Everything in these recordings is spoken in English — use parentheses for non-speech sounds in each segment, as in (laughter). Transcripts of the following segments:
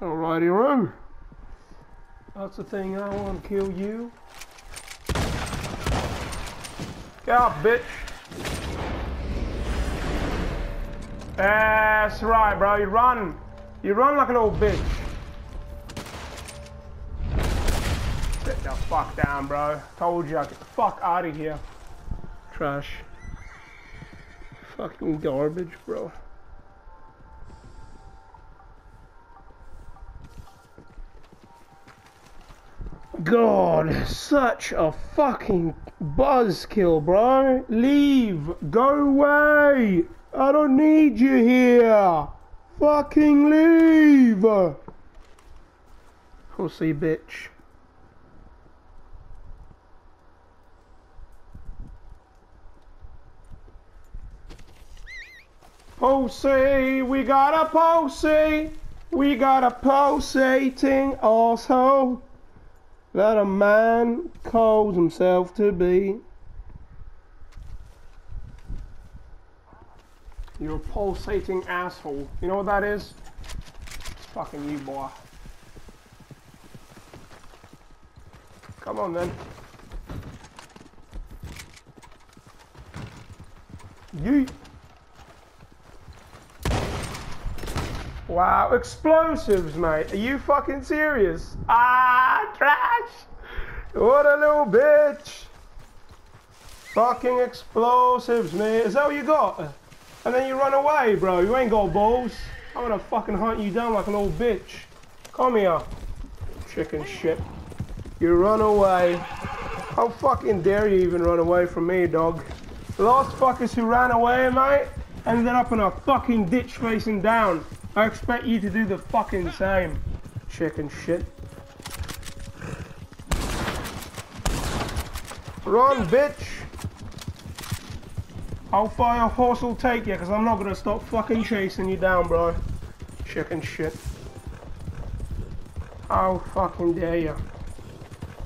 Alrighty, room. That's the thing, I want to kill you. Get up, bitch. That's right, bro. You run. You run like an old bitch. Sit the fuck down, bro. Told you, get the fuck out of here. Trash. Fucking garbage, bro. God, such a fucking buzzkill, bro. Leave. Go away. I don't need you here. Fucking leave. Pussy bitch. Pussy, we got a pussy. We got a pulsating asshole that a man calls himself to be. You're a pulsating asshole. You know what that is? It's fucking you, boy. Come on, then. You. Wow, explosives, mate. Are you fucking serious? Ah, trash! What a little bitch! Fucking explosives, mate. Is that what you got? And then you run away, bro. You ain't got balls. I'm gonna fucking hunt you down like an old bitch. Come here. Chicken shit. You run away. How fucking dare you even run away from me, dog? The last fuckers who ran away, mate, ended up in a fucking ditch facing down. I expect you to do the fucking same. Chicken shit. Run, bitch! How far your horse will take you, because I'm not going to stop fucking chasing you down, bro. Chicken shit. How fucking dare you?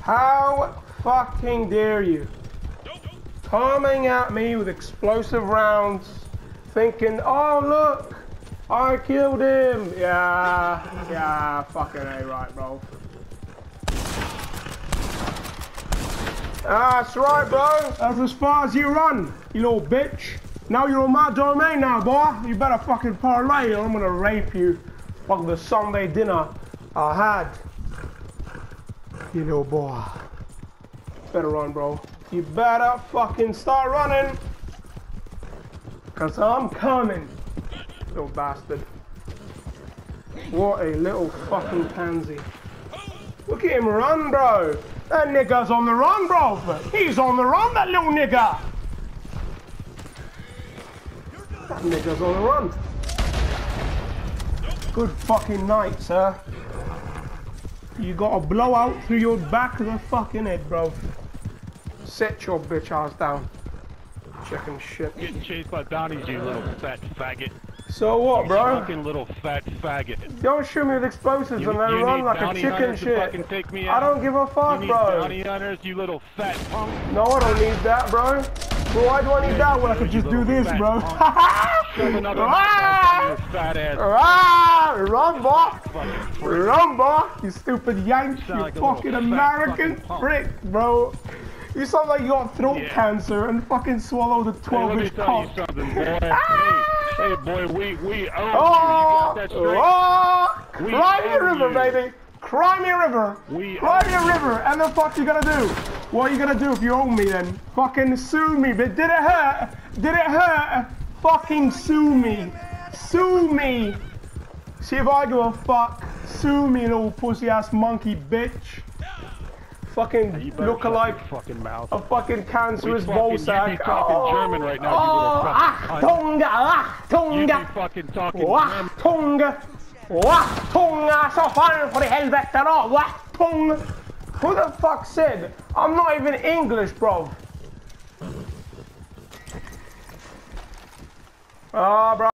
How fucking dare you? Coming at me with explosive rounds, thinking, oh look, I killed him. Yeah, yeah, fucking A right, bro. That's right, bro. That's as far as you run, you little bitch. Now you're on my domain now, boy. You better fucking parlay or I'm gonna rape you like the Sunday dinner I had. You little boy. Better run, bro. You better fucking start running. Cause I'm coming. Little bastard. What a little fucking pansy. Look at him run, bro. That nigga's on the run, bro. He's on the run, that little nigga. That nigga's on the run. Good fucking night, sir. You got a blowout through your back of the fucking head, bro. Set your bitch ass down. Chicken shit. Getting chased by bounties, you little fat faggot. So what, bro? Fucking little fat faggot. Don't shoot me with explosives You, and then you run like a chicken shit. take me I don't give a You fuck, need bro. bounty hunters, you little fat punk. No, I don't need that, bro. Bro, why do I need that when I could just do this, bro? punk. (laughs) Shove another you fat ass. Run, boy. Run, boy. You stupid yank. You like fucking American fucking prick, bro. You sound like you got throat Yeah. cancer and fucking swallowed a Hey, let me 12-inch tell you cock. (laughs) Hey, boy, we we own you. You Oh, got that straight? oh, We Crimea River, you. baby. Crimea River. We Crimea you. River. And the fuck you gonna do? What are you gonna do if you own me then? Fucking sue me. But did it hurt? Did it hurt? Fucking sue me. Sue me. See if I give a fuck. Sue me, little pussy ass monkey bitch. Fucking look alike fucking mouth. a fucking cancerous ball fucking- you be talking German right now, oh, little fucking cunt. Achtung, You be fucking talking German. Wachtung! Wachtung så fan för i helvete då! Wachtung! Who the fuck said? I'm not even English bro! Ah bro.